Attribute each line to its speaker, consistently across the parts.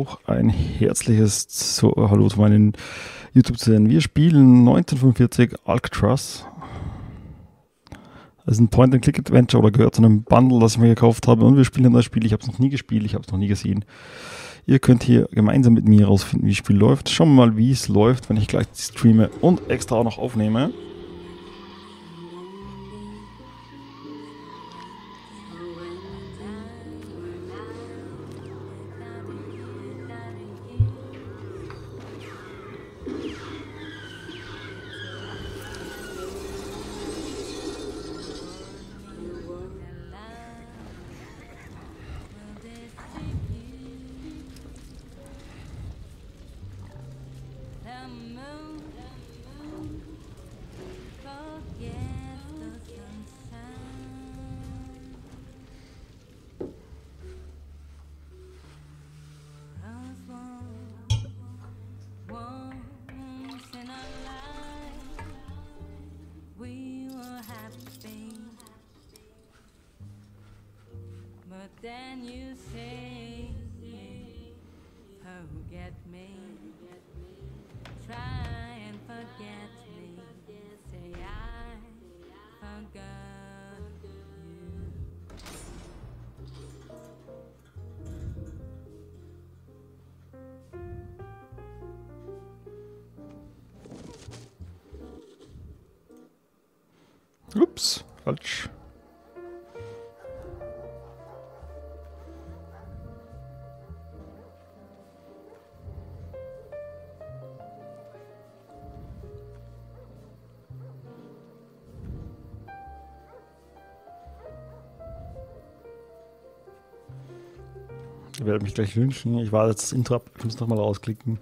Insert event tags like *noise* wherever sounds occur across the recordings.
Speaker 1: auch ein herzliches so, Hallo zu meinen YouTube-Serien. Wir spielen 1945 Alcatraz. Das ist ein Point-and-Click-Adventure oder gehört zu einem Bundle, das ich mir gekauft habe. Und wir spielen das Spiel. Ich habe es noch nie gespielt, ich habe es noch nie gesehen. Ihr könnt hier gemeinsam mit mir herausfinden, wie das Spiel läuft. Schauen wir mal, wie es läuft, wenn ich gleich streame und extra auch noch aufnehme.
Speaker 2: Then you say, oh, forget me. Try and forget me. Say I forgot you.
Speaker 1: Ups, falsch. Werde mich gleich wünschen. Ich warte jetzt das Intro. Ich muss nochmal rausklicken,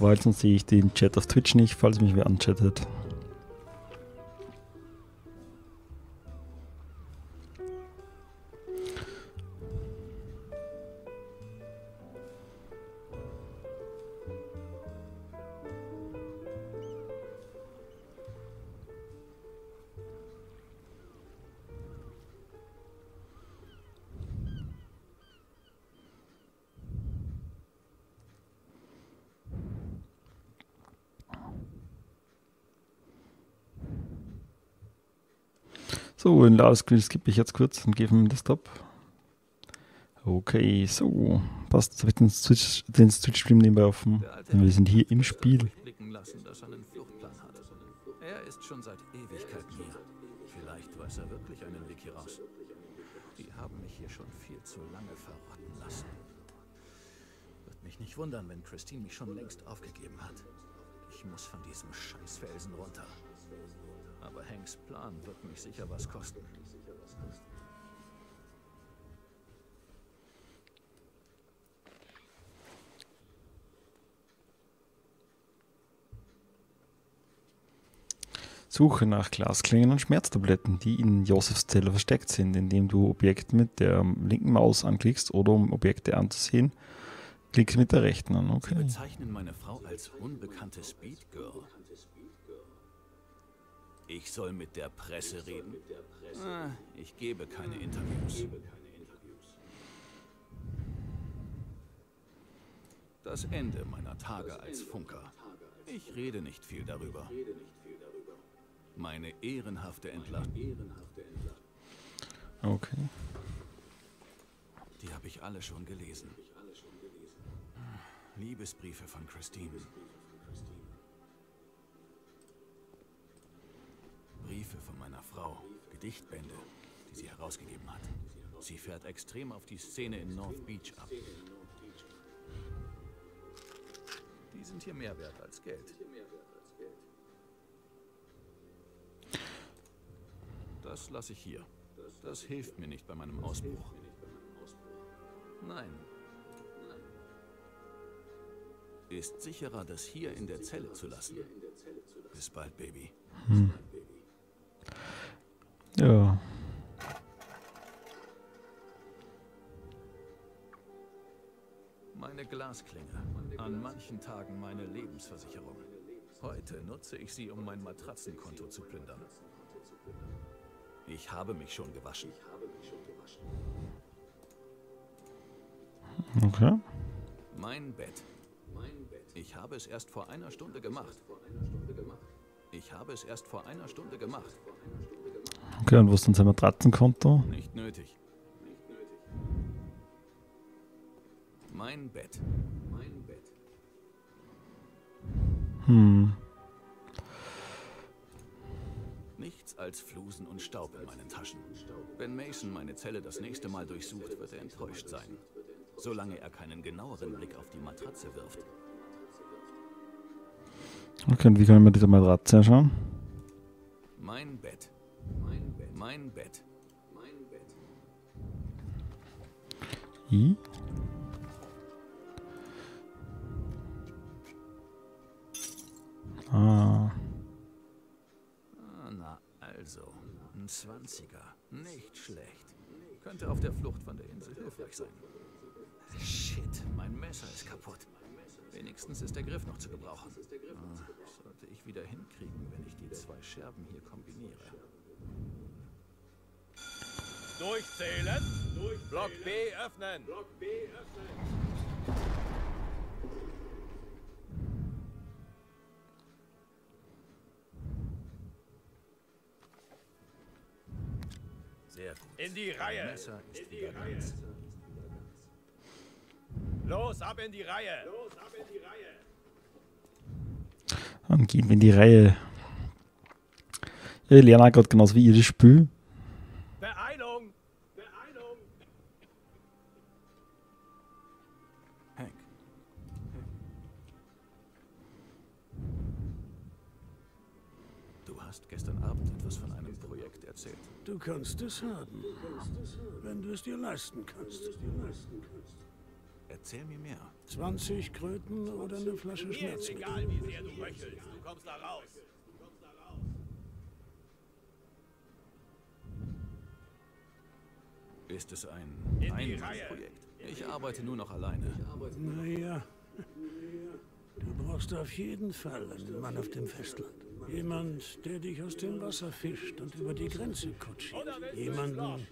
Speaker 1: weil sonst sehe ich den Chat auf Twitch nicht, falls mich wer anchattet. So, in Ladescreen skippe ich jetzt kurz und gehe vom Desktop. Okay, so. Passt, jetzt habe ich den Switch, den Switch-Stream nebenbei offen. Wir sind hier im Spiel.
Speaker 3: lassen, er. Er ist schon seit Ewigkeiten hier. Vielleicht weiß er wirklich einen Weg hier raus. Die haben mich hier schon viel zu lange verrotten lassen. Wird mich nicht wundern, wenn Christine mich schon längst aufgegeben hat. Ich muss von diesem Scheißfelsen runter. Aber Hanks Plan wird mich sicher was kosten.
Speaker 1: Suche nach Glasklingen und Schmerztabletten, die in Josefs Zelle versteckt sind, indem du Objekte mit der linken Maus anklickst oder um Objekte anzusehen, klickst mit der rechten an.
Speaker 3: Sie
Speaker 1: Okay.
Speaker 3: bezeichnen meine Frau als unbekannte Speed Girl. Ich soll mit der Presse reden? Ah, ich gebe keine Interviews. Das Ende meiner Tage als Funker. Ich rede nicht viel darüber. Meine ehrenhafte Entlassung.
Speaker 1: Okay.
Speaker 3: Die habe ich alle schon gelesen. Liebesbriefe von Christine. Briefe von meiner Frau. Gedichtbände, die sie herausgegeben hat. Sie fährt extrem auf die Szene in North Beach ab. Die sind hier mehr wert als Geld. Das lasse ich hier. Das hilft mir nicht bei meinem Ausbruch. Nein. Ist sicherer, das hier in der Zelle zu lassen. Bis bald, Baby.
Speaker 1: Ja.
Speaker 3: Glasklinge. An manchen Tagen meine Lebensversicherung. Heute nutze ich sie, um mein Matratzenkonto zu plündern. Ich habe mich schon gewaschen.
Speaker 1: Okay.
Speaker 3: Mein Bett. Ich habe es erst vor einer Stunde gemacht. Ich habe es erst vor einer Stunde gemacht.
Speaker 1: Okay, und wo ist denn sein Matratzenkonto?
Speaker 3: Nicht nötig. Mein Bett. Mein Bett.
Speaker 1: Hm.
Speaker 3: Nichts als Flusen und Staub in meinen Taschen. Wenn Mason meine Zelle das nächste Mal durchsucht, wird er enttäuscht sein. Solange er keinen genaueren Blick auf die Matratze wirft.
Speaker 1: Okay, und wie können wir diese Matratze anschauen?
Speaker 3: Mein Bett. Mein Bett. Mein Bett. Mein Bett.
Speaker 1: I?
Speaker 3: Ein 20er. Nicht schlecht. Könnte auf der Flucht von der Insel hilfreich sein. Shit, mein Messer ist kaputt. Wenigstens ist der Griff noch zu gebrauchen. Ah, sollte ich wieder hinkriegen, wenn ich die zwei Scherben hier kombiniere.
Speaker 4: Durchzählen. Block B öffnen.
Speaker 3: Sehr gut.
Speaker 4: In die Reihe.
Speaker 3: Messer ist wieder ganz.
Speaker 4: Los, ab in die Reihe. Los, ab in die Reihe.
Speaker 1: Dann gehen wir in die Reihe. Ja, ich lerne auch gerade genauso wie ihr das Spiel.
Speaker 3: Hast gestern Abend etwas von einem Projekt erzählt.
Speaker 5: Du kannst es haben, wenn du es dir leisten kannst.
Speaker 3: Erzähl mir mehr.
Speaker 5: 20 Kröten oder eine Flasche Schmerzmittel.
Speaker 4: egal, wie sehr du röchelst. Du kommst da raus.
Speaker 3: Ist es ein
Speaker 4: die
Speaker 3: Einmannsprojekt? Ich arbeite nur noch alleine.
Speaker 5: Naja, du brauchst auf jeden Fall einen Mann auf dem Festland. Jemand, der dich aus dem Wasser fischt und über die Grenze kutschiert. Jemanden,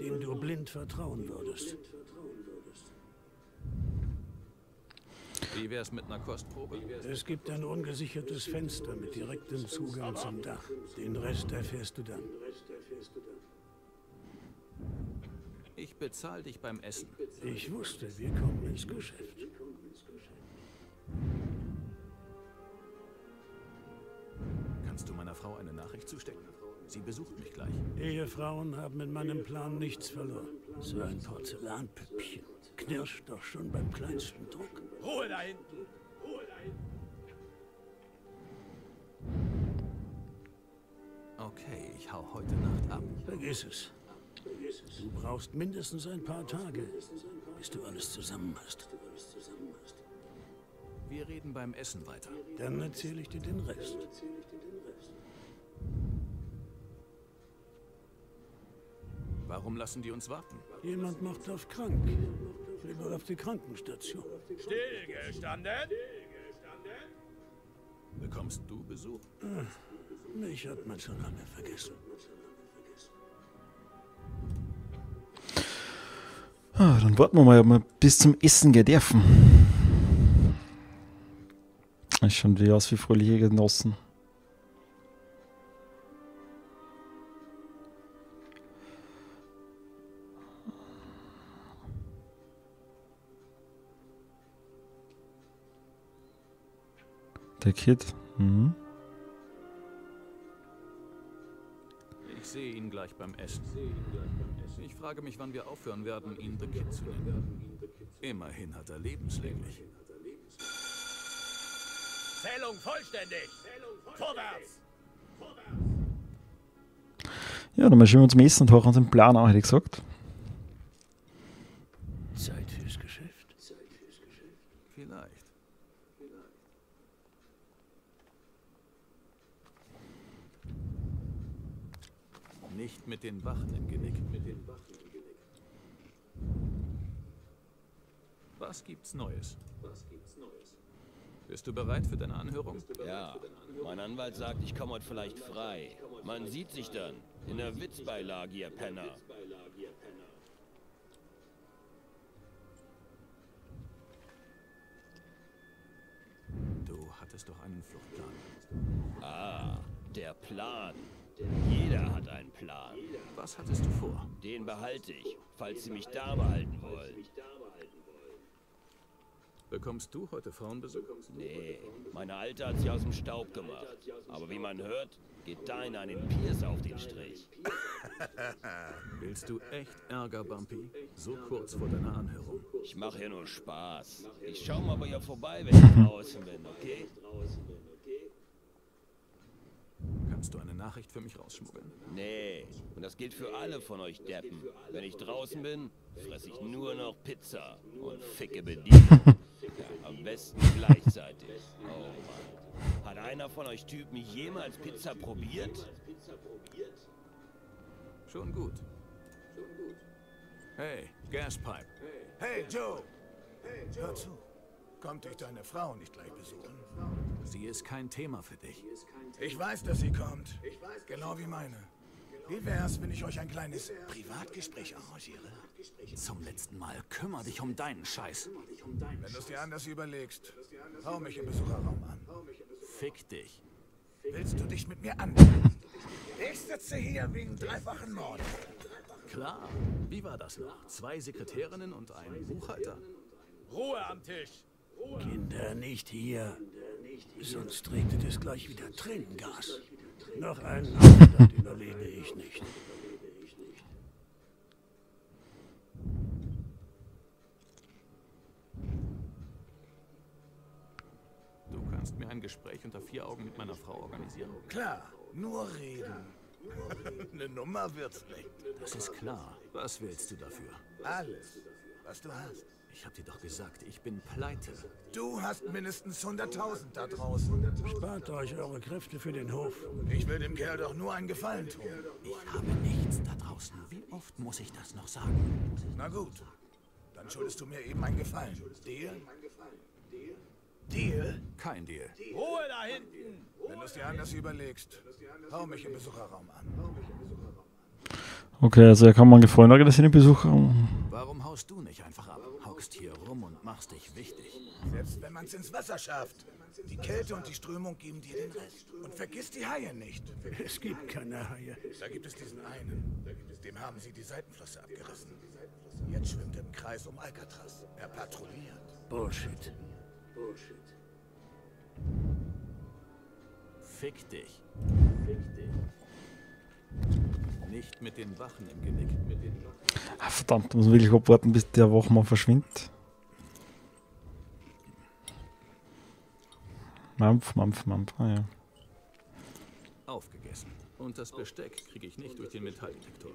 Speaker 5: dem du blind vertrauen würdest.
Speaker 3: Wie wär's mit einer Kostprobe?
Speaker 5: Es gibt ein ungesichertes Fenster mit direktem Zugang zum Dach. Den Rest erfährst du dann.
Speaker 3: Ich bezahle dich beim Essen.
Speaker 5: Ich wusste, wir kommen ins Geschäft.
Speaker 3: Meiner Frau eine Nachricht zustecken? Sie besucht mich gleich.
Speaker 5: Ehefrauen haben in meinem Plan nichts verloren. So ein Porzellanpüppchen knirscht doch schon beim kleinsten Druck.
Speaker 4: Ruhe da hinten. Ruhe da hinten.
Speaker 3: Okay, ich hau heute Nacht ab.
Speaker 5: Vergiss es. Du brauchst mindestens ein paar Tage, bis du alles zusammen hast.
Speaker 3: Wir reden beim Essen weiter.
Speaker 5: Dann erzähle ich dir den Rest.
Speaker 3: Warum lassen die uns warten?
Speaker 5: Jemand macht auf krank. Lieber auf die Krankenstation.
Speaker 4: Stillgestanden.
Speaker 3: Bekommst du Besuch?
Speaker 5: Mich hat man schon lange vergessen.
Speaker 1: Ah, dann warten wir mal, ob wir bis zum Essen gehen Das schon wie aus wie fröhliche Genossen. Der Kid. Mhm.
Speaker 3: Ich sehe ihn gleich beim Essen. Ich frage mich, wann wir aufhören werden, ihn The Kid zu nennen. Immerhin hat er lebenslänglich.
Speaker 4: Zählung vollständig. Vorwärts.
Speaker 1: Ja, dann mal schön zum Essen und hören uns den Plan an, hätte ich gesagt.
Speaker 5: Zeit fürs Geschäft.
Speaker 3: Vielleicht. Nicht mit den Wachen im Genick. Mit den Wachen im Genick. Was gibt's Neues? Was gibt's Neues? Bist du bereit für deine Anhörung?
Speaker 6: Ja, mein Anwalt sagt, ich komme heute vielleicht frei. Man sieht sich dann. In der Witzbeilage, ihr Penner.
Speaker 3: hattest doch einen Fluchtplan.
Speaker 6: Ah, der Plan. Jeder hat einen Plan.
Speaker 3: Was hattest du vor?
Speaker 6: Den behalte ich, falls Sie mich da behalten wollen.
Speaker 3: Bekommst du heute Frauenbesuch?
Speaker 6: Nee, meine Alte hat sie aus dem Staub gemacht. Aber wie man hört, geht deiner an den Pierce auf den Strich. *laughs*
Speaker 3: Willst du echt Ärger, Bumpy? So kurz vor deiner Anhörung.
Speaker 6: Ich mache hier nur Spaß. Ich schau mal bei ihr vorbei, wenn ich draußen bin, okay?
Speaker 3: Kannst du eine Nachricht für mich rausschmuggeln?
Speaker 6: Nee, und das gilt für alle von euch Deppen. Wenn ich draußen bin, fresse ich nur noch Pizza und ficke Bedienung. Am besten gleichzeitig. Oh Mann. Hat einer von euch Typen jemals Pizza probiert?
Speaker 3: Schon gut. Hey, Gaspipe.
Speaker 7: Hey, Joe! Hör zu. Kommt dich deine Frau nicht gleich besuchen?
Speaker 3: Sie ist kein Thema für dich.
Speaker 7: Ich weiß, dass sie kommt. Genau wie meine. Wie wär's, wenn ich euch ein kleines Privatgespräch arrangiere?
Speaker 3: Zum letzten Mal kümmere dich um deinen Scheiß.
Speaker 7: Wenn du es dir anders überlegst, hau mich im Besucherraum an.
Speaker 3: Fick dich.
Speaker 7: Willst du dich mit mir anlegen? Ich sitze hier wegen dreifachen Mord.
Speaker 3: Klar. Wie war das noch? Zwei Sekretärinnen und ein Buchhalter?
Speaker 4: Ruhe am Tisch.
Speaker 5: Kinder, nicht hier. Sonst regnet es gleich wieder Tränengas. Noch einen Abend überlebe ich nicht.
Speaker 3: Du kannst mir ein Gespräch unter vier Augen mit meiner Frau organisieren.
Speaker 7: Klar, nur reden. *laughs* Eine Nummer wird's nicht.
Speaker 3: Das ist klar. Was willst du dafür?
Speaker 7: Alles, was du hast.
Speaker 3: Ich hab dir doch gesagt, ich bin pleite.
Speaker 7: Du hast mindestens 100.000 da draußen.
Speaker 5: Spart euch eure Kräfte für den Hof.
Speaker 7: Ich will dem Kerl doch nur einen Gefallen tun.
Speaker 3: Ich habe nichts da draußen. Wie oft muss ich das noch sagen?
Speaker 7: Na gut, dann schuldest du mir eben einen Gefallen. Deal? Deal?
Speaker 3: Kein Deal.
Speaker 4: Ruhe da hinten.
Speaker 7: Wenn du es dir anders überlegst, hau mich im Besucherraum an.
Speaker 1: Okay, also er kann mal einen Gefallen organisieren, den Besuch.
Speaker 3: Warum haust du nicht einfach ab? Haust hier rum und machst dich wichtig.
Speaker 7: Selbst wenn man es ins Wasser schafft. Die Kälte und die Strömung geben dir den Rest. Und vergiss die Haie nicht. *laughs*
Speaker 5: Es gibt keine Haie.
Speaker 7: Da gibt es diesen einen. Dem haben sie die Seitenflosse abgerissen. Jetzt schwimmt er im Kreis um Alcatraz. Er patrouilliert.
Speaker 5: Bullshit.
Speaker 3: Fick dich. Nicht mit den Wachen im Genick. Mit den
Speaker 1: Ah, verdammt, muss wirklich abwarten, bis der Wachmann verschwindet. Mampf, Mampf, Mampf. Ah, ja.
Speaker 3: Aufgegessen. Und das Besteck kriege ich nicht durch den Metalldetektor.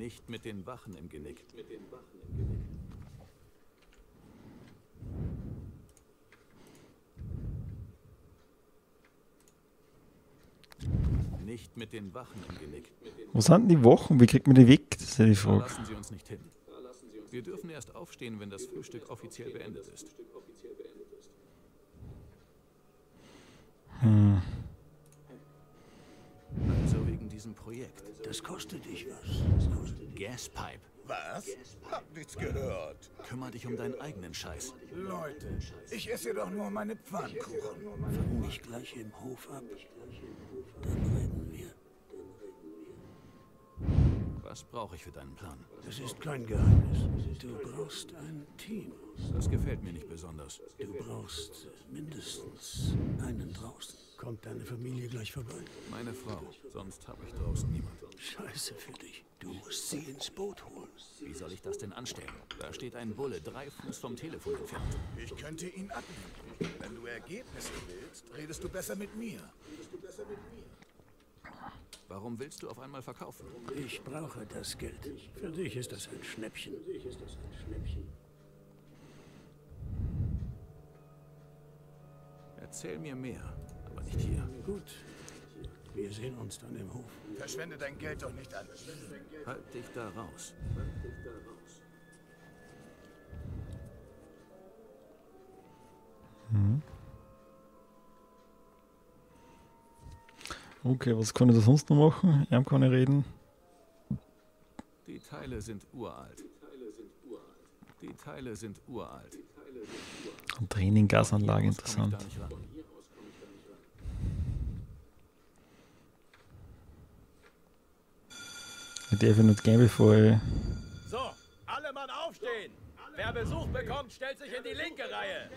Speaker 3: Nicht mit den Wachen im Genick. Nicht mit den Wachen im Genick.
Speaker 1: Wo sind die Wochen? Wie kriegt man die weg? Das ist ja die Frage.
Speaker 3: lassen Sie uns nicht hin. Wir dürfen erst aufstehen, wenn das Frühstück offiziell beendet ist. Also wegen diesem Projekt.
Speaker 5: Das kostet dich was.
Speaker 3: Gaspipe.
Speaker 7: Was? Hab nichts gehört.
Speaker 3: Kümmer dich um deinen eigenen Scheiß.
Speaker 7: Leute, ich esse doch nur meine Pfannkuchen.
Speaker 5: Fang mich gleich im Hof ab. Dann
Speaker 3: Was brauche ich für deinen Plan?
Speaker 5: Das ist kein Geheimnis. Du brauchst ein Team.
Speaker 3: Das gefällt mir nicht besonders.
Speaker 5: Du brauchst mindestens einen draußen. Kommt deine Familie gleich vorbei?
Speaker 3: Meine Frau. Sonst habe ich draußen niemand.
Speaker 5: Scheiße für dich. Du musst sie ins Boot holen.
Speaker 3: Wie soll ich das denn anstellen? Da steht ein Bulle drei Fuß vom Telefon entfernt.
Speaker 7: Ich könnte ihn ablenken. Wenn du Ergebnisse willst, redest du besser mit mir.
Speaker 3: Warum willst du auf einmal verkaufen?
Speaker 5: Ich brauche das Geld. Für dich ist das ein Schnäppchen.
Speaker 3: Erzähl mir mehr, aber nicht hier.
Speaker 5: Gut. Wir sehen uns dann im Hof.
Speaker 7: Verschwende dein Geld doch nicht an.
Speaker 3: Halt dich da raus.
Speaker 1: Okay, was kann ich da sonst noch machen? Er kann ich reden.
Speaker 3: Die Teile sind uralt. Die Teile sind uralt.
Speaker 1: Und
Speaker 3: komm ich
Speaker 1: interessant.
Speaker 3: nicht ran.
Speaker 1: Ich darf ja nicht gehen, bevor ich.
Speaker 4: So, alle Mann aufstehen. Wer Besuch bekommt, stellt sich in die linke Reihe.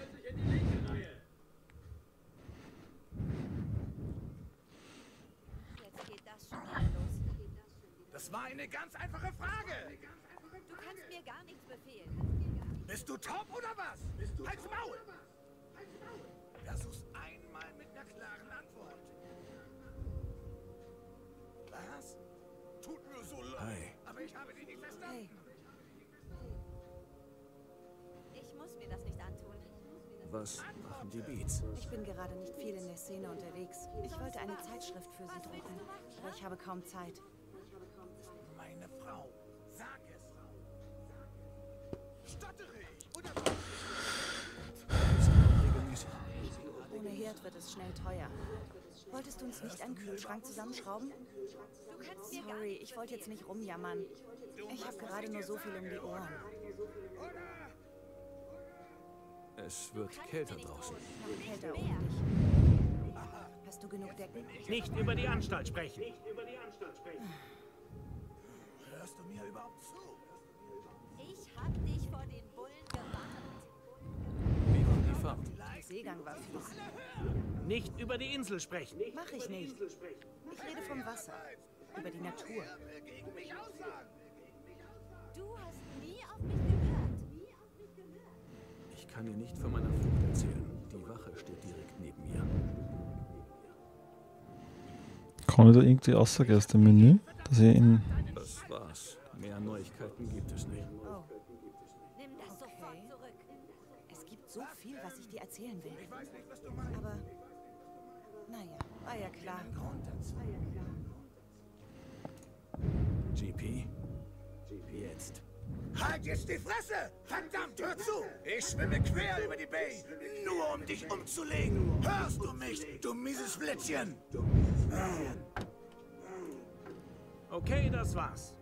Speaker 2: Jetzt geht das
Speaker 7: war eine ganz einfache Frage.
Speaker 2: Du kannst mir gar nichts befehlen.
Speaker 7: Bist du top oder was? Halt's Maul! Versuch's einmal mit einer klaren Antwort. Was? Tut mir so leid.
Speaker 3: Hi.
Speaker 7: Aber ich habe dich nicht verstanden.
Speaker 2: Ich muss mir das nicht antun.
Speaker 3: Was Beats?
Speaker 8: Ich bin gerade nicht viel in der Szene unterwegs. Ich wollte eine Zeitschrift für Sie drucken, aber ich habe kaum Zeit.
Speaker 7: Meine Frau. Sag es. Stottere ich. Oder
Speaker 3: Regelmäßig.
Speaker 8: Ohne Herd wird es schnell teuer. Wolltest du uns nicht einen Kühlschrank zusammenschrauben? Sorry, ich wollte jetzt nicht rumjammern. Ich habe gerade nur so viel um die Ohren.
Speaker 3: Es wird kälter draußen.
Speaker 8: Kälter. Hast du genug Decken?
Speaker 5: Nicht über die Anstalt sprechen.
Speaker 7: hörst du mir überhaupt zu?
Speaker 2: Ich hab dich vor den Bullen gewarnt.
Speaker 3: Wie war die Fahrt?
Speaker 8: Der Seegang war fies.
Speaker 5: Nicht über die Insel sprechen.
Speaker 8: Mach ich nicht. Ich rede vom Wasser. Über die Natur.
Speaker 7: Gegen mich aussagen.
Speaker 3: Nicht von meiner Flucht erzählen. Die Wache steht direkt neben mir.
Speaker 1: Kann ich da irgendwie aussage aus dem Menü? Dass ich in.
Speaker 3: Das war's. Mehr Neuigkeiten gibt es nicht.
Speaker 8: Oh,
Speaker 2: Nimm das sofort
Speaker 8: Okay.
Speaker 2: zurück.
Speaker 8: es gibt so viel, was ich dir erzählen will. Aber, naja, war ja klar.
Speaker 3: GP? Jetzt.
Speaker 7: Halt jetzt die Fresse! Verdammt, hör zu! Ich schwimme quer über die Bay, nur um dich umzulegen. Hörst du mich, du mieses Flittchen?
Speaker 5: Okay, das war's.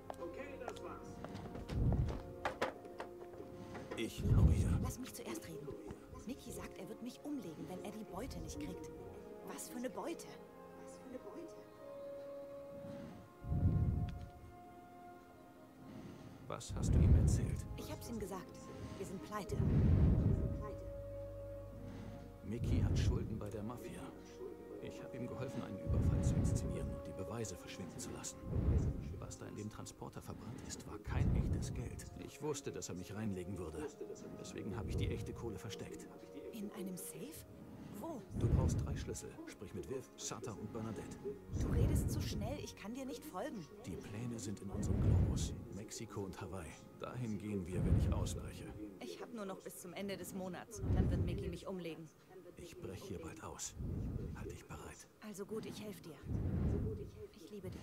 Speaker 3: Ich ignoriere.
Speaker 8: Lass mich zuerst reden. Mickey sagt, er wird mich umlegen, wenn er die Beute nicht kriegt. Was für eine Beute?
Speaker 3: Was hast du ihm erzählt?
Speaker 8: Ich hab's ihm gesagt. Wir sind pleite.
Speaker 3: Mickey hat Schulden bei der Mafia. Ich habe ihm geholfen, einen Überfall zu inszenieren und die Beweise verschwinden zu lassen. Was da in dem Transporter verbrannt ist, war kein echtes Geld. Ich wusste, dass er mich reinlegen würde. Deswegen habe ich die echte Kohle versteckt.
Speaker 8: In einem Safe? Wo?
Speaker 3: Du brauchst drei Schlüssel. Sprich mit Viv, Sutter und Bernadette.
Speaker 8: Du redest zu schnell. Ich kann dir nicht folgen.
Speaker 3: Die Pläne sind in unserem Globus. Mexiko und Hawaii. Dahin gehen wir, wenn ich ausreiche.
Speaker 8: Ich habe nur noch bis zum Ende des Monats. Dann wird Mickey mich umlegen.
Speaker 3: Ich breche hier bald aus. Halt dich bereit.
Speaker 8: Also gut, ich helfe dir. Ich liebe dich.